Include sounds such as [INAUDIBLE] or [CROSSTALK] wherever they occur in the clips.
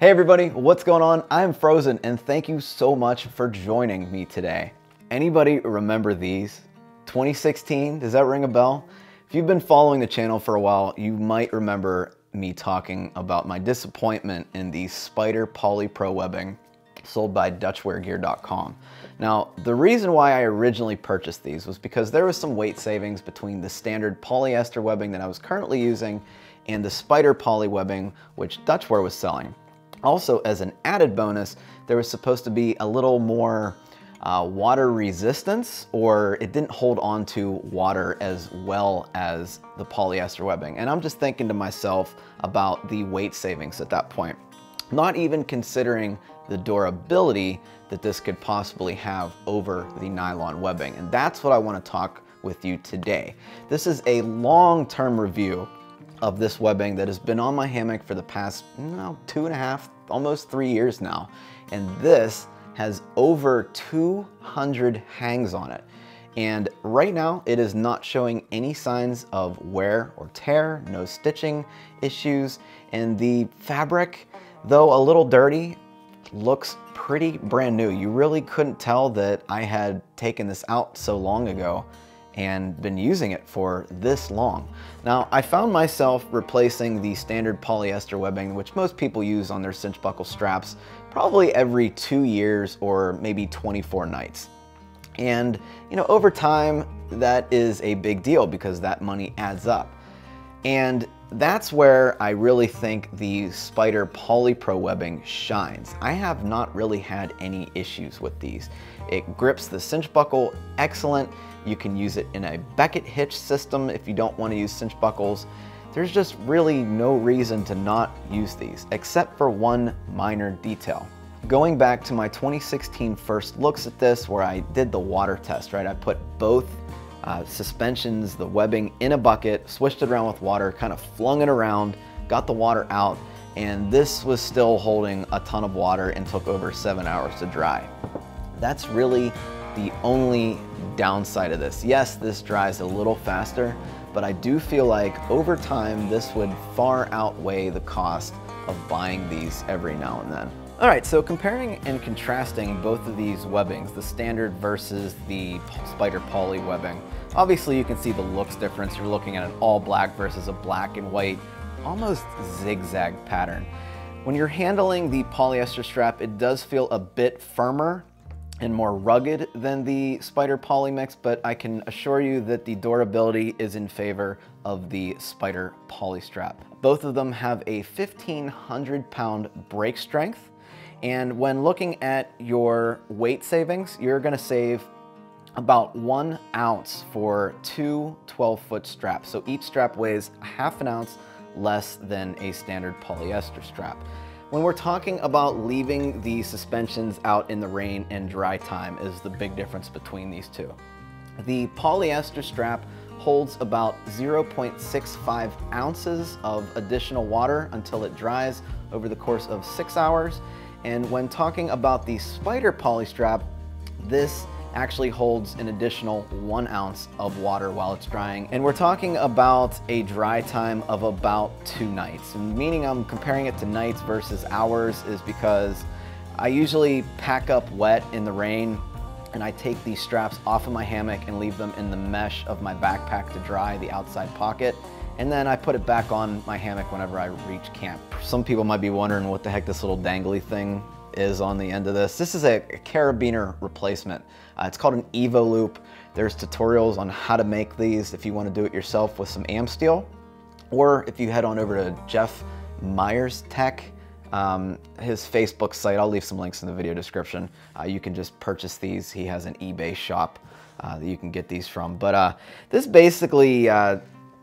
Hey everybody, what's going on? I'm Frozen and thank you so much for joining me today. Anybody remember these? 2016, does that ring a bell? If you've been following the channel for a while, you might remember me talking about my disappointment in the Spider Poly Pro webbing sold by DutchwareGear.com. Now, the reason why I originally purchased these was because there was some weight savings between the standard polyester webbing that I was currently using and the spider Poly webbing, which Dutchware was selling. Also, as an added bonus, there was supposed to be a little more uh, water resistance or it didn't hold on to water as well as the polyester webbing. And I'm just thinking to myself about the weight savings at that point. Not even considering the durability that this could possibly have over the nylon webbing. And that's what I wanna talk with you today. This is a long-term review of this webbing that has been on my hammock for the past no, two and a half, almost three years now. And this has over 200 hangs on it. And right now it is not showing any signs of wear or tear, no stitching issues. And the fabric, though a little dirty, looks pretty brand new. You really couldn't tell that I had taken this out so long ago and been using it for this long. Now, I found myself replacing the standard polyester webbing, which most people use on their cinch buckle straps, probably every two years or maybe 24 nights. And, you know, over time, that is a big deal because that money adds up. And that's where I really think the Spider Polypro webbing shines. I have not really had any issues with these. It grips the cinch buckle excellent. You can use it in a Beckett hitch system if you don't want to use cinch buckles. There's just really no reason to not use these, except for one minor detail. Going back to my 2016 first looks at this where I did the water test, right? I put both uh, suspensions, the webbing in a bucket, swished it around with water, kind of flung it around, got the water out, and this was still holding a ton of water and took over seven hours to dry. That's really the only downside of this. Yes, this dries a little faster, but I do feel like over time, this would far outweigh the cost of buying these every now and then. All right, so comparing and contrasting both of these webbings, the standard versus the spider Poly webbing, obviously you can see the looks difference. You're looking at an all black versus a black and white, almost zigzag pattern. When you're handling the polyester strap, it does feel a bit firmer and more rugged than the Spider Poly Mix, but I can assure you that the durability is in favor of the Spider Poly strap. Both of them have a 1500 pound break strength. And when looking at your weight savings, you're gonna save about one ounce for two 12 foot straps. So each strap weighs a half an ounce less than a standard polyester strap. When we're talking about leaving the suspensions out in the rain and dry time is the big difference between these two. The polyester strap holds about 0.65 ounces of additional water until it dries over the course of six hours. And when talking about the spider poly strap, this actually holds an additional one ounce of water while it's drying. And we're talking about a dry time of about two nights. And meaning I'm comparing it to nights versus hours is because I usually pack up wet in the rain and I take these straps off of my hammock and leave them in the mesh of my backpack to dry the outside pocket. And then I put it back on my hammock whenever I reach camp. Some people might be wondering what the heck this little dangly thing is on the end of this. This is a, carabiner replacement. Uh, it's called an Evo Loop. There's tutorials on how to make these if you want to do it yourself with some Amsteel, Or if you head on over to Jeff Myers Tech, um, his Facebook site, I'll leave some links in the video description. Uh, you can just purchase these. He has an eBay shop uh, that you can get these from. But uh, this basically, uh,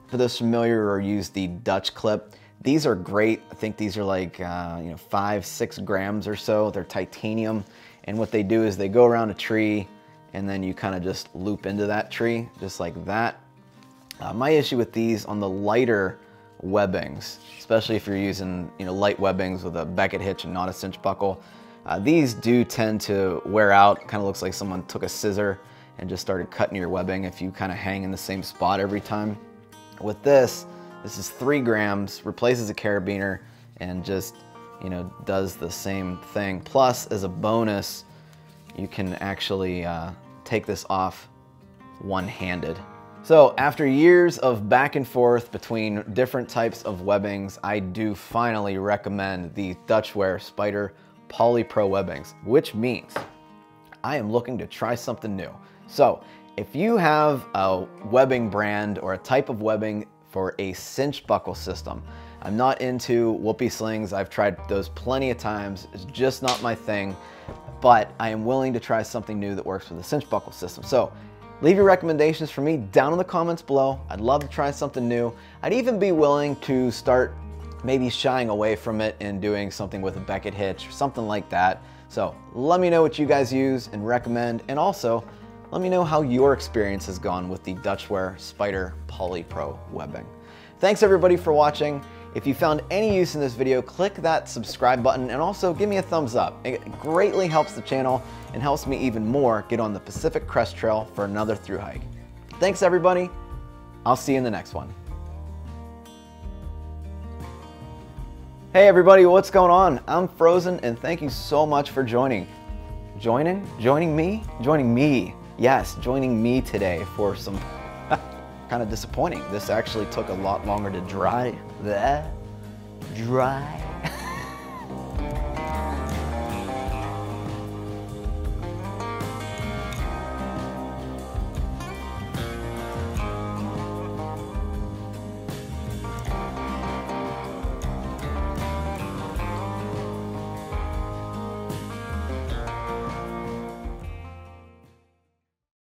for those familiar or use the Dutch clip, these are great. I think these are like, uh, you know, five, six grams or so. They're titanium. And what they do is they go around a tree and then you kind of just loop into that tree, just like that. Uh, my issue with these on the lighter webbings, especially if you're using you know light webbings with a Beckett hitch and not a cinch buckle, uh, these do tend to wear out. Kind of looks like someone took a scissor and just started cutting your webbing if you kind of hang in the same spot every time. With this, this is three grams, replaces a carabiner, and just you know, does the same thing. Plus, as a bonus, you can actually uh, take this off one-handed. So after years of back and forth between different types of webbings, I do finally recommend the Dutchware Spider Poly Pro webbings, which means I am looking to try something new. So if you have a webbing brand or a type of webbing for a cinch buckle system, I'm not into whoopie slings. I've tried those plenty of times. It's just not my thing, but I am willing to try something new that works with the cinch buckle system. So leave your recommendations for me down in the comments below. I'd love to try something new. I'd even be willing to start maybe shying away from it and doing something with a Beckett hitch or something like that. So let me know what you guys use and recommend. And also let me know how your experience has gone with the Dutchware Spider Poly Pro webbing. Thanks everybody for watching. If you found any use in this video, click that subscribe button and also give me a thumbs up. It greatly helps the channel and helps me even more get on the Pacific Crest Trail for another through hike. Thanks everybody. I'll see you in the next one. Hey everybody, what's going on? I'm Frozen and thank you so much for joining. Joining? Joining me? Joining me. Yes, joining me today for some [LAUGHS] kind of disappointing. This actually took a lot longer to dry. That dry.